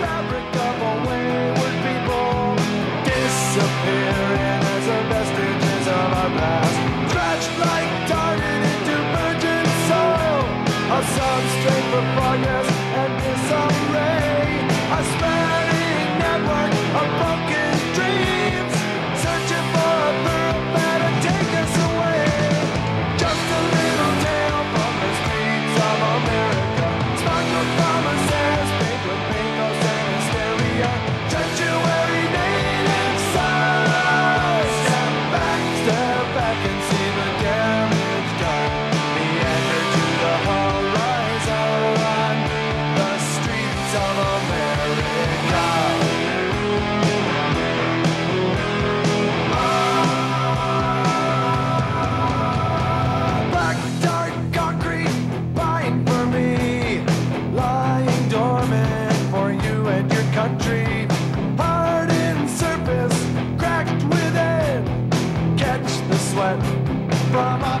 fabric of a network of broken dreams, from